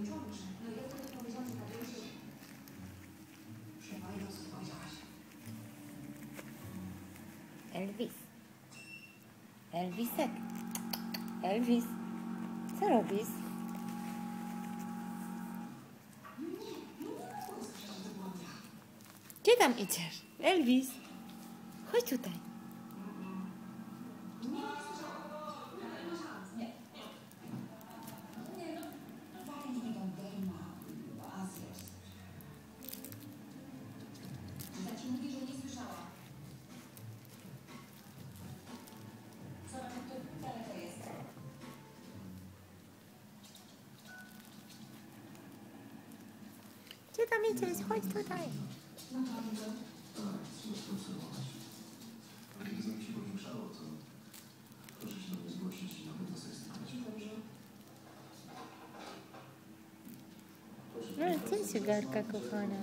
Moje co. Elvis. Elvisek. Elvis. Co robisz? Gdzie tam idziesz? Elvis. Chodź tutaj. Gdzie tam idziesz? Chodź tutaj. No, cześć, Garka kochana.